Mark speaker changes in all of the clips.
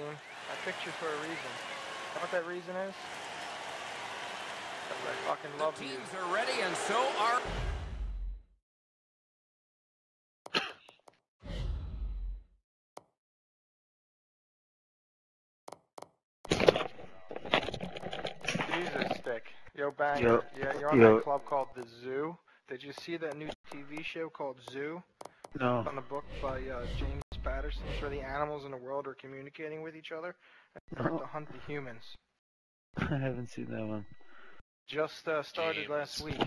Speaker 1: team. I picked you for a reason. You know what that reason is? Because I fucking
Speaker 2: The
Speaker 1: love you.
Speaker 2: teams are ready, and so are.
Speaker 1: Jesus stick. Yo, Banger.
Speaker 3: Yo,
Speaker 1: yeah, you're on
Speaker 3: yo.
Speaker 1: that club called The Zoo. Did you see that new TV show called Zoo?
Speaker 3: No.
Speaker 1: On the book by uh, James Patterson. It's where the animals in the world are communicating with each other and start
Speaker 3: No.
Speaker 1: to hunt the humans.
Speaker 3: I haven't seen that one.
Speaker 1: Just uh, started
Speaker 4: James.
Speaker 1: last week.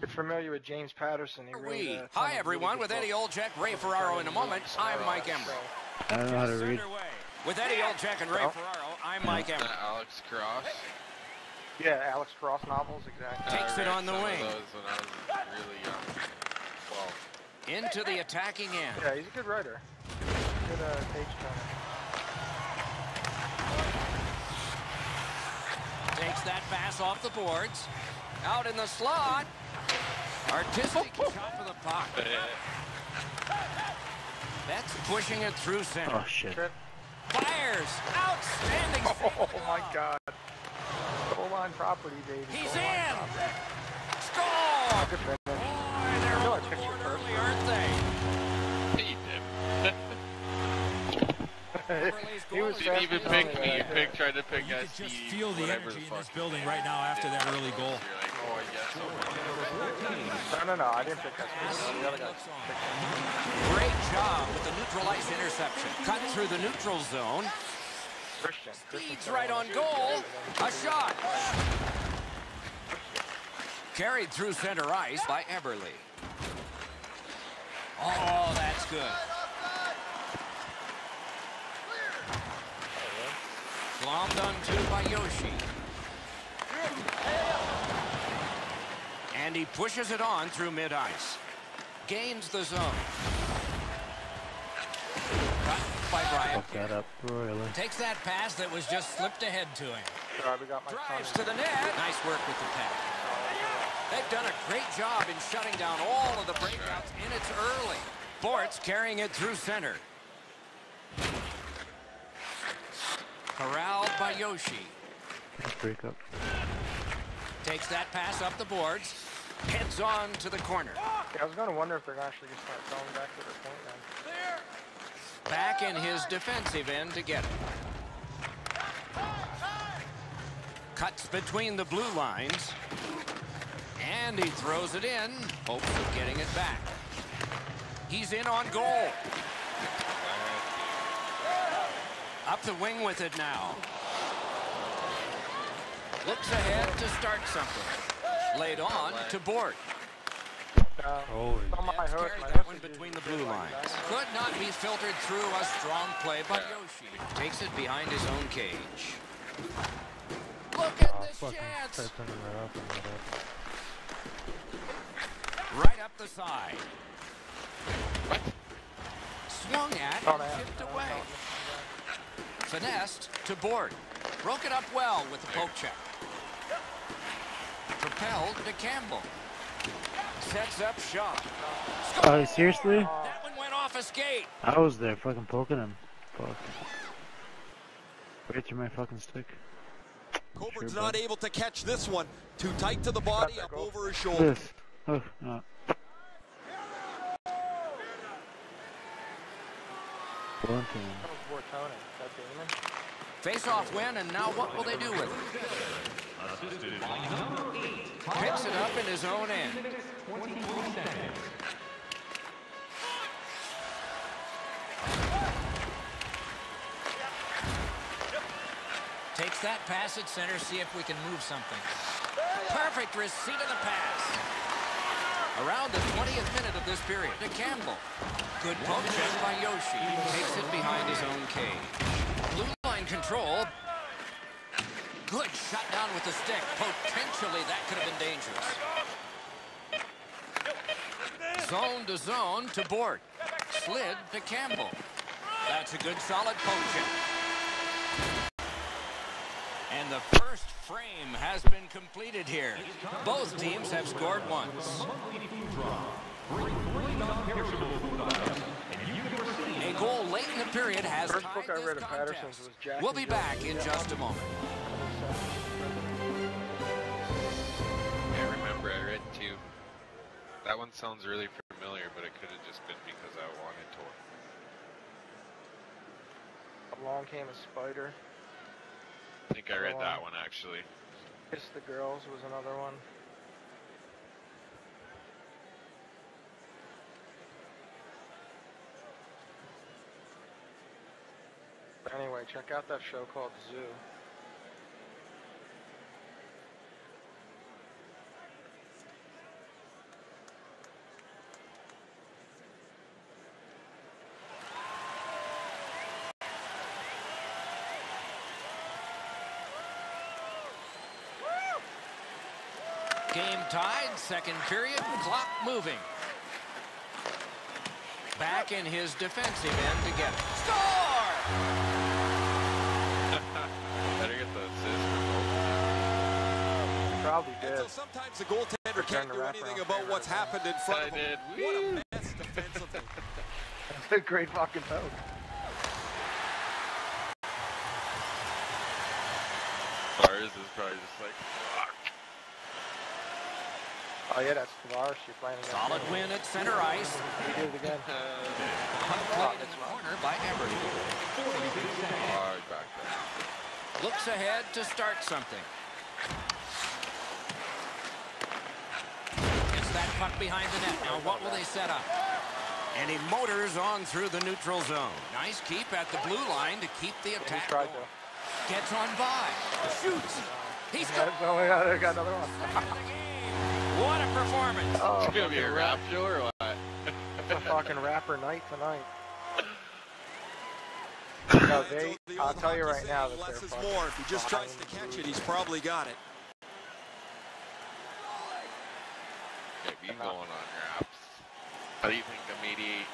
Speaker 1: You're familiar with James Patterson. He wrote,
Speaker 2: We.
Speaker 1: uh,
Speaker 2: Hi, everyone. With Eddie
Speaker 1: books.
Speaker 2: Olczyk, Ray Ferraro in a moment. I'm Mike
Speaker 1: So,
Speaker 2: Emrick.
Speaker 3: I don't know how to read.
Speaker 2: With Eddie Olczyk and Ray
Speaker 1: Oh.
Speaker 2: Ferraro, I'm Mike
Speaker 4: Uh, Alex Cross.
Speaker 1: Yeah, Alex Cross novels, exactly.
Speaker 2: Takes it on the wing.
Speaker 4: those when I was really young. Well,
Speaker 2: Into the attacking end.
Speaker 1: Yeah, he's a good writer. Good uh, page turner.
Speaker 2: Takes that pass off the boards. Out in the slot. Artistic shot for the puck. That's pushing it through center.
Speaker 3: Oh shit.
Speaker 1: Trip.
Speaker 2: Fires. Outstanding.
Speaker 1: Oh my god. Goal line property, baby.
Speaker 2: He's
Speaker 1: Goal
Speaker 2: in.
Speaker 1: property.
Speaker 2: Score.
Speaker 1: Good finish.
Speaker 2: Boy, they're
Speaker 1: know
Speaker 2: on
Speaker 1: I
Speaker 2: the
Speaker 1: picked you
Speaker 2: board
Speaker 1: first.
Speaker 2: early, aren't they?
Speaker 4: he did.
Speaker 1: he was
Speaker 4: Didn't even pick me.
Speaker 1: it,
Speaker 4: You
Speaker 1: uh,
Speaker 4: picked, tried to pick
Speaker 5: You could
Speaker 4: SC,
Speaker 5: just feel the
Speaker 4: whatever
Speaker 5: energy in this building right now
Speaker 4: is.
Speaker 5: after that early goal.
Speaker 4: Like, oh, yes.
Speaker 1: No, no, no. I didn't pick that. The other guy.
Speaker 2: Great job with the neutralized interception. Cut through the neutral zone.
Speaker 1: Christian. Christian
Speaker 2: Speeds right on goal. A shot. Carried through center ice by Eberle. Oh, that's good. Glommed onto by Yoshi. And he pushes it on through mid-ice. Gains the zone. Cut by Bryant.
Speaker 3: Fuck that up royally.
Speaker 5: Takes that pass that was just slipped ahead to him.
Speaker 1: Sorry, we got my
Speaker 2: Drives to the net. Nice work with the pass. They've done a great job in shutting down all of the breakouts in its early. Bortz carrying it through center. Corralled by Yoshi.
Speaker 3: Let's break up.
Speaker 2: Takes that pass up the boards. Heads on to the corner.
Speaker 1: Yeah, I was going to wonder if they're actually going to just start going back to their point then.
Speaker 2: Back in his defensive end to get it. Cuts between the blue lines. And he throws it in. Hopes of getting it back. He's in on goal. Up the wing with it now. Looks ahead to start something. Laid on to Bort.
Speaker 1: Uh,
Speaker 3: Holy.
Speaker 1: on my
Speaker 2: Nets
Speaker 1: hook,
Speaker 2: carried that one between the blue lines. Could not be filtered through a strong play by Yoshi. Takes it behind his own cage. Look at
Speaker 3: Oh,
Speaker 2: this chance.
Speaker 3: try turning that off and that up.
Speaker 2: Right up the side. Swung at
Speaker 1: Oh,
Speaker 2: and
Speaker 1: man.
Speaker 2: chipped
Speaker 1: Oh,
Speaker 2: away. Finessed to board. Broke it up well with the poke check. Propelled to Campbell. Sets up shot.
Speaker 3: Oh, seriously?
Speaker 2: That one went off a skate.
Speaker 3: I was there fucking poking him. Fuck. Right through my fucking stick.
Speaker 6: Coburn's
Speaker 3: Sure,
Speaker 6: not able to catch this one. Too tight to the body, up over his shoulder.
Speaker 3: This. Oh, no. One team.
Speaker 1: That was Bortone. Is that Damon?
Speaker 2: Face-off win, and now what will they do with it? Picks it up in his own end. Takes that pass at center, see if we can move something. Perfect receipt of the pass. Around the 20th minute of this period to Campbell. Good poke check by Yoshi. Takes it behind his own cage. Blue line control. Good shot down with the stick. Potentially that could have been dangerous. Zone to zone to Bort. Slid to Campbell. That's a good solid poke check. And the first has completed here. Both teams have scored once. A goal late in the period has
Speaker 1: First
Speaker 2: tied
Speaker 1: book I
Speaker 2: this
Speaker 1: of Patterson's
Speaker 2: contest.
Speaker 1: was Jack
Speaker 2: We'll be
Speaker 1: Jill.
Speaker 2: back in
Speaker 1: Yeah.
Speaker 2: just a moment.
Speaker 4: I remember I read two. That one sounds really familiar, but it could have just been because I wanted to.
Speaker 1: Along came a spider.
Speaker 4: I think I read that one actually.
Speaker 1: Kiss the Girls was another one. Anyway, check out that show called Zoo.
Speaker 2: Game tied, second period, clock moving. Back in his defensive end to get it. Score!
Speaker 4: Better get the assist for both.
Speaker 1: Probably
Speaker 6: And
Speaker 1: did.
Speaker 6: so sometimes the goaltender can't
Speaker 1: the
Speaker 6: do anything about what's
Speaker 1: right?
Speaker 6: happened in front
Speaker 4: I
Speaker 6: of him.
Speaker 4: did.
Speaker 6: What a mess defensively.
Speaker 1: That's a great fucking poke.
Speaker 4: Bars is probably just like, fuck.
Speaker 1: Oh yeah, that's Tavares you're playing against.
Speaker 2: Solid win at center ice.
Speaker 1: He did it again.
Speaker 2: Uh, puck played oh. in the corner by Eberle.
Speaker 4: Hard back there.
Speaker 2: Looks ahead to start something. Gets that puck behind the net. Now what will they set up? And he motors on through the neutral zone. Nice keep at the blue line to keep the
Speaker 1: He
Speaker 2: attack
Speaker 1: tried
Speaker 2: going. Gets on by. Shoots. He's got
Speaker 1: oh my god, got another one.
Speaker 2: What a performance.
Speaker 1: Oh,
Speaker 4: It's gonna be a rap show or what?
Speaker 1: It's a fucking rapper night tonight. No, they, I'll tell you right now that
Speaker 6: less is more. If he just tries to catch it, he's probably got it.
Speaker 4: Okay, be
Speaker 1: I'm
Speaker 4: going on raps. How do you think the mediate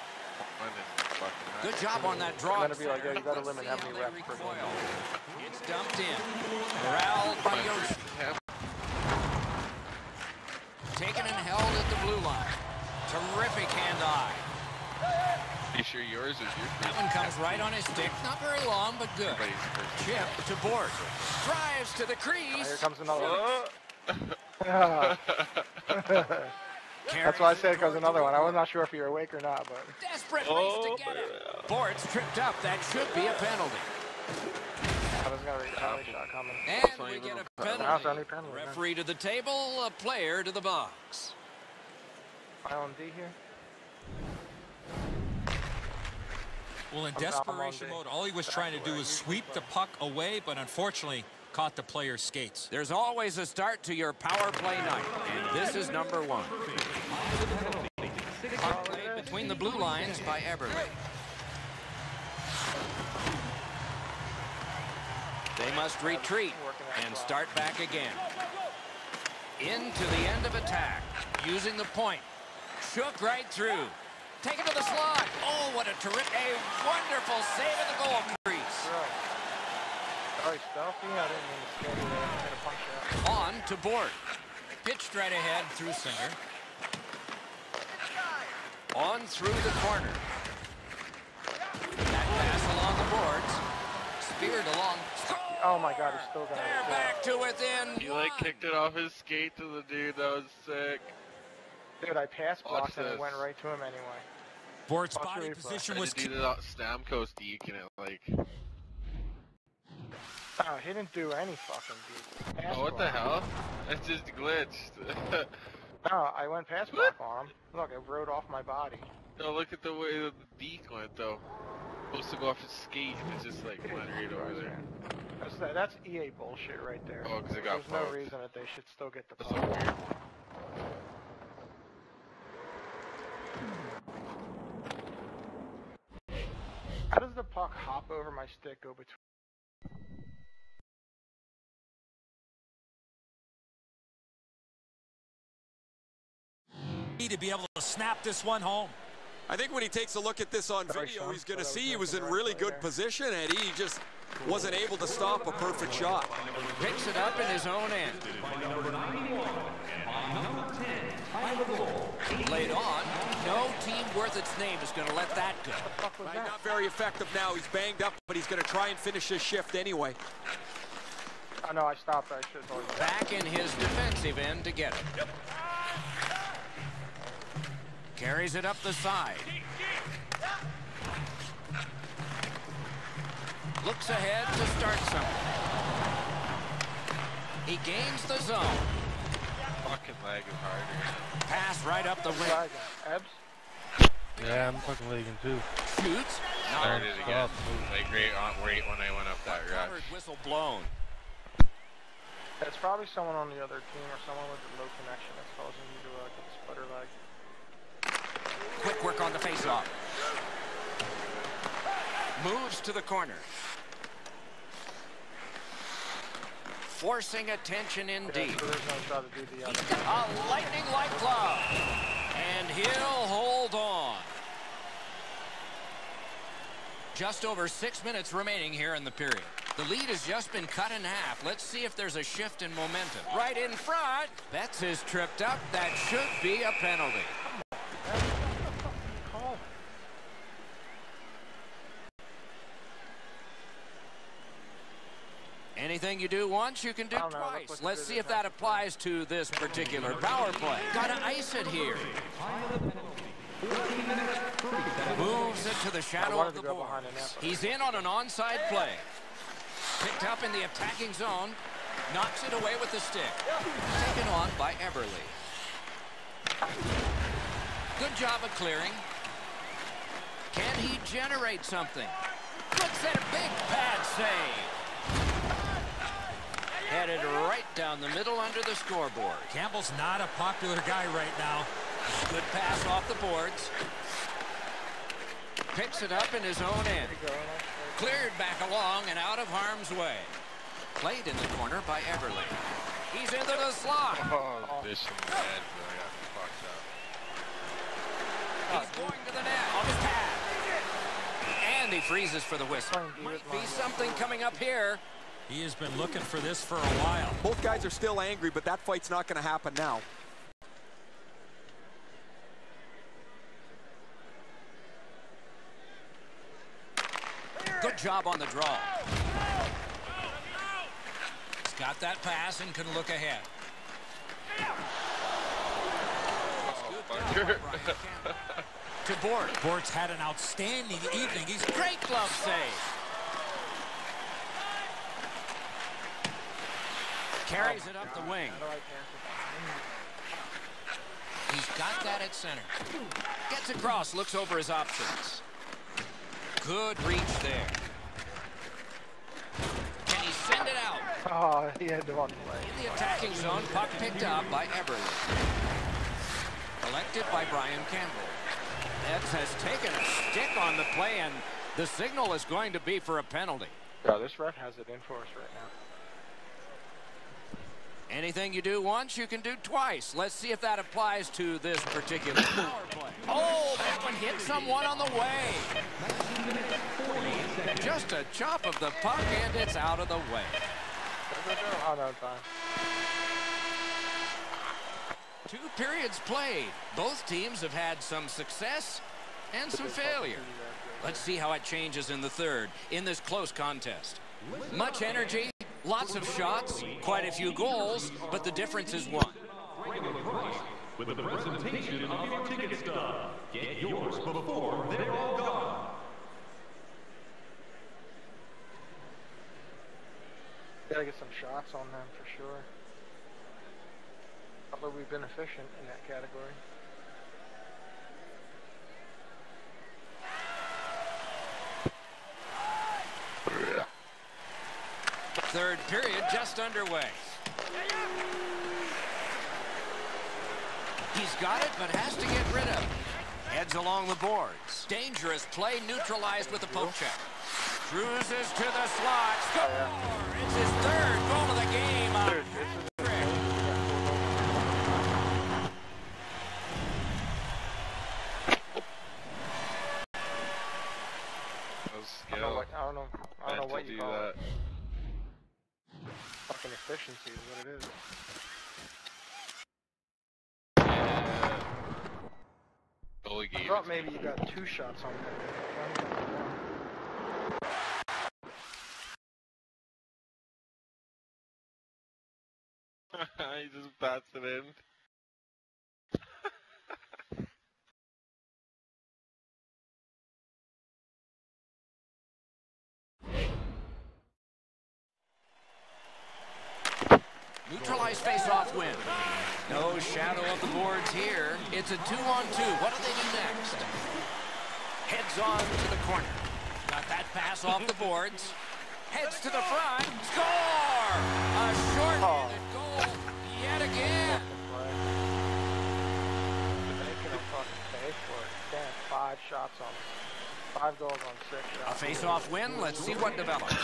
Speaker 4: one is fucking
Speaker 2: Good job on that draw.
Speaker 1: It's gonna be like, yeah, you gotta limit
Speaker 2: see
Speaker 1: how many
Speaker 2: they
Speaker 1: reps per
Speaker 2: recoil.
Speaker 1: game.
Speaker 2: It's dumped in. Corralled by Yoshi. Taken and held at the blue line. Terrific hand-eye.
Speaker 4: You sure yours is your
Speaker 2: That one comes right on his stick. Not very long, but good.
Speaker 4: Everybody's first.
Speaker 2: Chip to board. Drives to the
Speaker 1: Oh, here
Speaker 2: crease.
Speaker 1: comes another one.
Speaker 4: Oh.
Speaker 1: That's why I said it comes another one. I was not sure if you were awake or not, but
Speaker 2: Desperate
Speaker 4: Oh,
Speaker 2: race to oh, get it. Board's tripped up. That should be a penalty.
Speaker 1: I was gonna read a penalty shot coming.
Speaker 2: And
Speaker 4: That's not
Speaker 2: we get
Speaker 4: a
Speaker 2: a
Speaker 4: penalty.
Speaker 1: That's
Speaker 2: penalty.
Speaker 1: only penalty. yeah.
Speaker 2: Referee to the table, a player to the box.
Speaker 1: Am I on D here?
Speaker 5: Well, in
Speaker 1: I'm- I'm on
Speaker 5: desperation mode, all he was trying to do was sweep the puck away, but unfortunately caught the player's skates.
Speaker 2: There's always a start to your power play night, and this is number one. Puck played between the blue lines by Eberle. They must retreat and start back again. Into the end of attack, using the point. Shook right through. Taken to the slot. Oh, what a terrific, a wonderful save at the goal crease. On to board. Pitched right ahead through center. On through the corner. That pass along the boards. Speared along.
Speaker 1: Oh my god, he's still got
Speaker 2: They're
Speaker 1: it.
Speaker 2: back to within
Speaker 4: He like kicked it off his skate to the dude. That was sick.
Speaker 1: Dude, I passed
Speaker 4: Watch
Speaker 1: blocked and it went right to him anyway.
Speaker 5: Board's
Speaker 1: Watch
Speaker 5: body
Speaker 1: replay.
Speaker 5: position
Speaker 4: Tried
Speaker 5: was
Speaker 4: to do the Stamkos deke and it like.
Speaker 1: Oh, he didn't do any fucking beat. Pass
Speaker 4: Oh, what the
Speaker 1: block.
Speaker 4: hell? It just glitched.
Speaker 1: No, oh, I went past block on him. Look, it rode off my body.
Speaker 4: no, look at the way the deke went though. Supposed to go off his skate and it just like went right over there.
Speaker 1: That's, that, that's EA bullshit right there.
Speaker 4: Oh, 'cause it got
Speaker 1: There's no reason that they should still get the
Speaker 4: That's so
Speaker 1: puck. How does the puck hop over my stick, go between?
Speaker 5: to be able to snap this one home.
Speaker 6: I think when he takes a look at this on
Speaker 1: Sorry,
Speaker 6: video,
Speaker 1: Sean.
Speaker 6: he's going to
Speaker 1: oh, Thought was
Speaker 6: see he was in really
Speaker 1: right
Speaker 6: good
Speaker 1: there.
Speaker 6: position, and he just wasn't able to stop a perfect shot.
Speaker 2: Picks it up in his own end. Laid on. No team worth its name is going to let that go.
Speaker 1: fuck
Speaker 6: Right, not very effective now. He's banged up, but he's going to try and finish his shift anyway.
Speaker 1: I know I stopped. I should have.
Speaker 2: Back in his defensive end to get it. Carries it up the side. Looks ahead to start something. He gains the zone.
Speaker 4: Fucking leg is harder.
Speaker 2: Pass right up the wing.
Speaker 1: Flag.
Speaker 3: Yeah, I'm fucking lagging too.
Speaker 2: Shoots.
Speaker 4: Started
Speaker 2: No.
Speaker 4: again. Like right on right when I went up that rush.
Speaker 2: Whistle blown.
Speaker 1: It's probably someone on the other team or someone with a low connection that's causing you to uh, get the sputter lag.
Speaker 2: Quick work on the faceoff. Moves to the corner. Forcing attention indeed.
Speaker 1: so there's no shot to do the other.
Speaker 2: A lightning-like glove. And he'll hold on. Just over six minutes remaining here in the period. The lead has just been cut in half. Let's see if there's a shift in momentum. Right in front. Betts is tripped up. That should be a penalty. Anything you do once, you can do
Speaker 1: don't know,
Speaker 2: twice. Let's see if that applies to this particular power play. Gotta ice it here. Moves it to the shadow of the
Speaker 1: to go
Speaker 2: board.
Speaker 1: behind the net, but-
Speaker 2: He's in on an onside play. Picked up in the attacking zone. Knocks it away with the stick. Taken on by Eberle. Good job of clearing. Can he generate something? Looks at a big pad save. Headed right down the middle under the scoreboard.
Speaker 5: Campbell's not a popular guy right now.
Speaker 2: Good pass off the boards. Picks it up in his own end. Cleared back along and out of harm's way. Played in the corner by Eberle. He's into the slot.
Speaker 4: Oh, this is bad, but got fucked up.
Speaker 2: He's going to the net on his pad. And he freezes for the whistle. Might be something coming up here.
Speaker 5: He has been looking for this for a while.
Speaker 6: Both guys are still angry, but that fight's not going to happen now.
Speaker 2: Good job on the draw. He's got that pass and can look ahead.
Speaker 4: Fucker.
Speaker 2: To Bort.
Speaker 5: Bort's had an outstanding evening. He's
Speaker 2: Great glove save. Carries it up the wing. He's got that at center. Gets across, looks over his options. Good reach there. Can he send it out?
Speaker 1: Oh, he had the one play.
Speaker 2: In the attacking zone, puck picked up by Eberle. Collected by Brian Campbell. Betts has taken a stick on the play, and the signal is going to be for a penalty.
Speaker 1: Yeah, this ref has it in for us right now.
Speaker 2: Anything you do once, you can do twice. Let's see if that applies to this particular power play. Oh, that one hit someone on the way. Just a chop of the puck, and it's out of the way. Two periods played. Both teams have had some success and some failure. Let's see how it changes in the third in this close contest. Much energy, lots of shots, quite a few goals, but the difference is one.
Speaker 7: with the presentation of your ticket stub. Get yours before they're all gone.
Speaker 1: Gotta get some shots on them for sure. Although we've been efficient in that category.
Speaker 2: Third period just underway. He's got it, but has to get rid of it. Heads along the boards. Dangerous play neutralized with a poke check. Cruises to the slot. Score! It's his third goal of the game.
Speaker 1: efficiency is what it is. Yeah. I thought maybe you got two shots on that.
Speaker 4: he just bats it in.
Speaker 2: Neutralize face-off win. No shadow of the boards here. It's a two-on-two. What do they do next? Heads on to the corner. Got that pass off the boards. Heads to the front. Score! A short-handed oh. goal yet again.
Speaker 1: Making him fucking pay for it. Damn, five shots on Five goals on six
Speaker 2: A face-off win. Let's see what develops.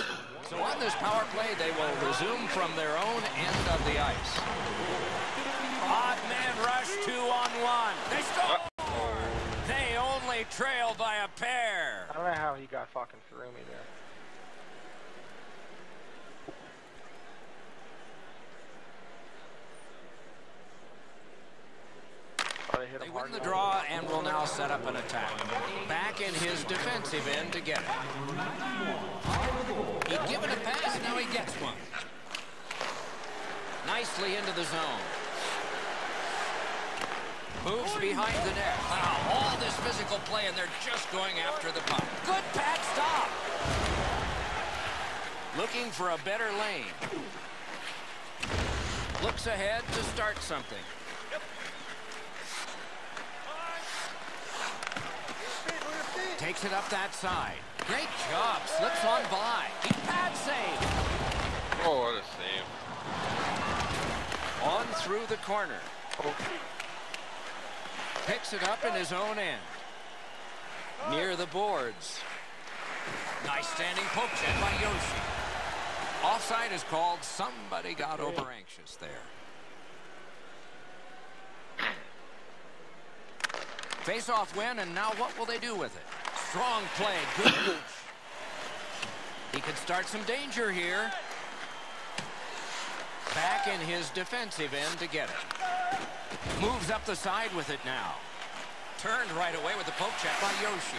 Speaker 2: So on this power play, they will resume from their own end of the ice. Odd man rush, two on one. They score! They only trail by a pair.
Speaker 1: I don't know how he got fucking through me there. They
Speaker 2: win the draw and will now set up an attack. Back in his defensive end to get it. He'd given a pass, now he gets one. Nicely into the zone. Moves behind the net. Wow, all this physical play, and they're just going after the puck. Good pad stop. Looking for a better lane. Looks ahead to start something. Takes it up that side. Great job. Slips on by. He pad save.
Speaker 4: Oh, what a save.
Speaker 2: On through the corner. Picks it up in his own end. Near the boards. Nice standing poke check by Yoshi. Offside is called. Somebody got over anxious there. Face-off win, and now what will they do with it? Strong play. Good push. He could start some danger here. Back in his defensive end to get it. Moves up the side with it now. Turned right away with the poke check by Yoshi.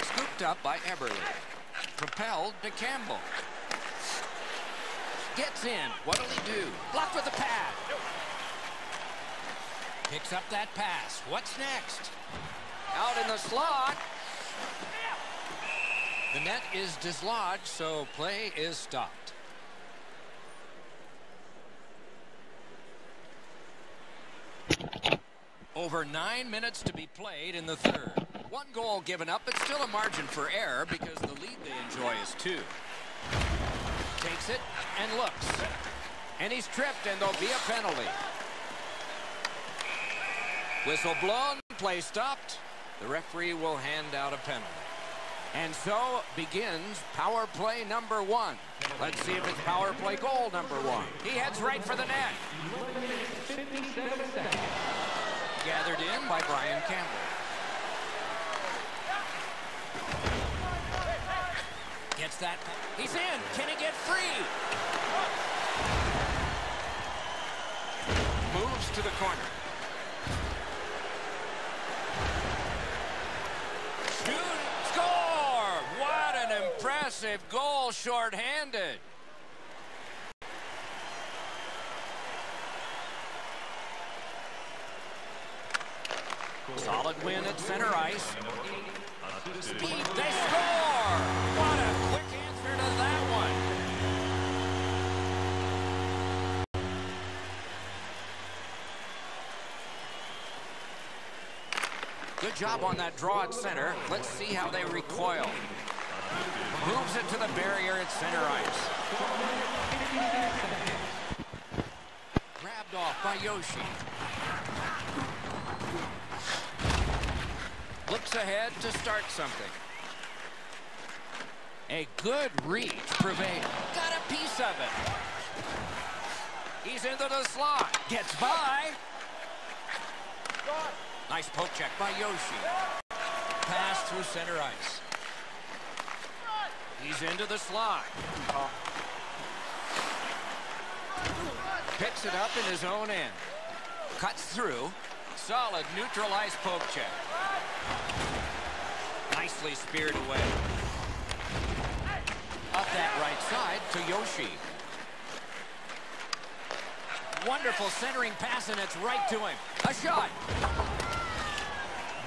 Speaker 2: Scooped up by Eberle. Propelled to Campbell. Gets in. What'll he do? Blocked with a pad. Picks up that pass. What's next? Out in the slot. The net is dislodged, so play is stopped. Over nine minutes to be played in the third. One goal given up, but still a margin for error because the lead they enjoy is two. Takes it and looks. And he's tripped, and there'll be a penalty. Whistle blown, play stopped. The referee will hand out a penalty. And so begins power play number one. Let's see if it's power play goal number one. He heads right for the net. Gathered in by Brian Campbell. Gets that. He's in. Can he get free? Moves to the corner. Shoot, score! What an impressive goal shorthanded. Solid win at center ice. Speed, they score! What a quick answer to that one. Good job on that draw at center. Let's see how they recoil. Moves it to the barrier at center ice. Grabbed off by Yoshi. Looks ahead to start something. A good reach prevailed. Got a piece of it. He's into the slot. Gets by. Nice poke check by Yoshi. Pass through center ice. He's into the
Speaker 1: slot.
Speaker 2: Picks it up in his own end. Cuts through. Solid neutral ice poke check. Nicely speared away. Up that right side to Yoshi. Wonderful centering pass, and it's right to him. A shot.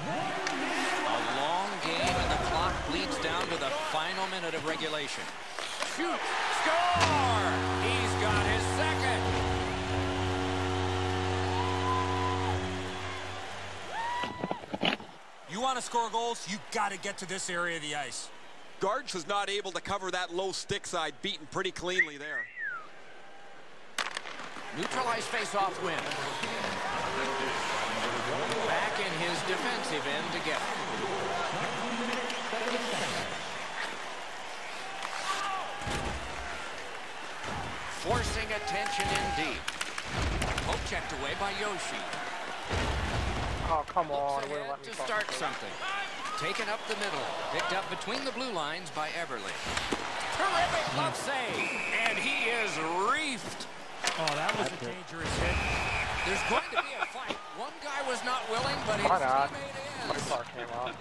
Speaker 2: A long game, and the clock bleeds down to the final minute of regulation. Shoot! Score! He's got his second.
Speaker 5: You want to score goals, you got to get to this area of the ice.
Speaker 6: Garge was not able to cover that low stick side, beaten pretty cleanly there.
Speaker 2: Neutralized face-off win. Back in his defensive end to get. Forcing attention in deep. Poke checked away by Yoshi.
Speaker 1: Oh, come on.
Speaker 2: Looks
Speaker 1: Wouldn't
Speaker 2: ahead
Speaker 1: let
Speaker 2: to start
Speaker 1: do
Speaker 2: something. Taken up the middle. Picked up between the blue lines by Eberle. Terrific glove save. And he is reefed.
Speaker 5: Oh, that was a dangerous hit.
Speaker 2: There's going to be a fight. One guy was not willing, but his
Speaker 1: Why not? My car came out. Man.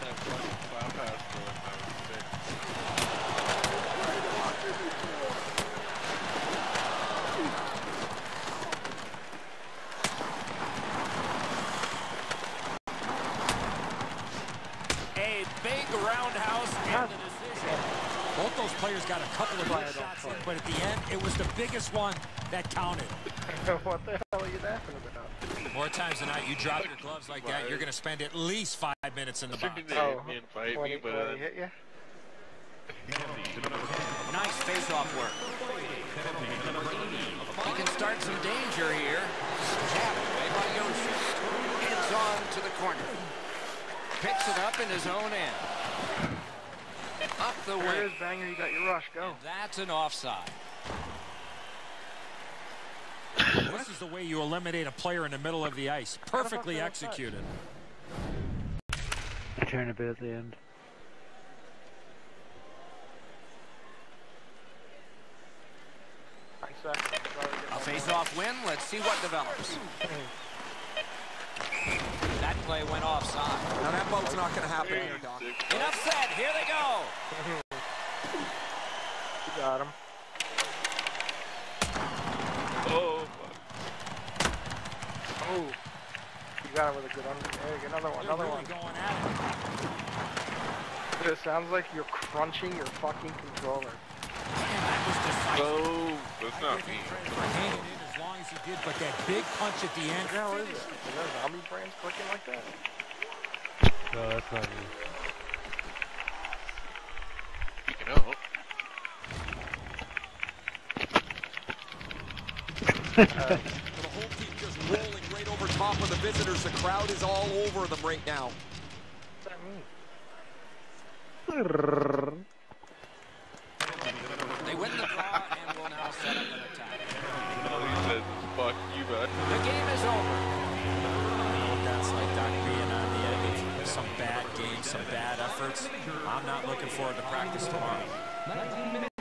Speaker 4: That fucking plow pass for him, that was sick.
Speaker 2: A big roundhouse and the decision.
Speaker 5: Both those players got a couple of good shots in, but at the end, it was the biggest one that counted.
Speaker 1: what the hell are you laughing about?
Speaker 5: More times than not, you drop your gloves like that, you're going to spend at least five minutes in the box.
Speaker 1: Oh,
Speaker 4: hit me and fight
Speaker 1: when
Speaker 4: me,
Speaker 1: he,
Speaker 4: but
Speaker 1: when he hit you?
Speaker 2: Nice face-off work. He can start some danger here. Jabbed away by Yoshi. Heads on to the corner. Picks it up in his own end. Up the
Speaker 1: There it
Speaker 2: wing.
Speaker 1: is, Banger. You got your rush. Go.
Speaker 2: That's an offside.
Speaker 5: This is the way you eliminate a player in the middle of the ice. Perfectly
Speaker 1: How the fuck
Speaker 5: executed.
Speaker 3: I turn a bit at the end.
Speaker 1: Nine seconds. Probably get
Speaker 2: A face-off win. Let's see what develops. That play went offside.
Speaker 6: Now that boat's not going to happen here, Doc.
Speaker 2: Enough said. Here they go.
Speaker 1: You got him.
Speaker 4: Oh.
Speaker 1: You got him with a good under. There, get another one.
Speaker 5: They're
Speaker 1: Another
Speaker 5: really
Speaker 1: one.
Speaker 5: going at it.
Speaker 1: Dude, it sounds like you're crunching your fucking controller.
Speaker 5: And that was decisive.
Speaker 4: Oh, that's
Speaker 5: I
Speaker 4: not me.
Speaker 5: him credit hanging in as long as he did, but that big punch at the end.
Speaker 1: What the hell is it? Is there zombie brains clicking like that?
Speaker 3: Oh, that's probably.
Speaker 4: Speaking of,
Speaker 6: The whole team just rolling right over top of the visitors. The crowd is all over them right now.
Speaker 1: What's that mean?
Speaker 2: They win the draw and will now set up an attack.
Speaker 4: he says is fuck you, bud.
Speaker 2: The game is over.
Speaker 5: That's like Doc being on the edge some bad games, some bad efforts. I'm not looking forward to practice tomorrow.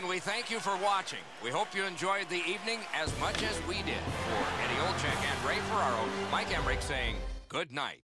Speaker 2: We thank you for watching. We hope you enjoyed the evening as much as we did. For Eddie Olczyk and Ray Ferraro, Mike Emrick saying good night.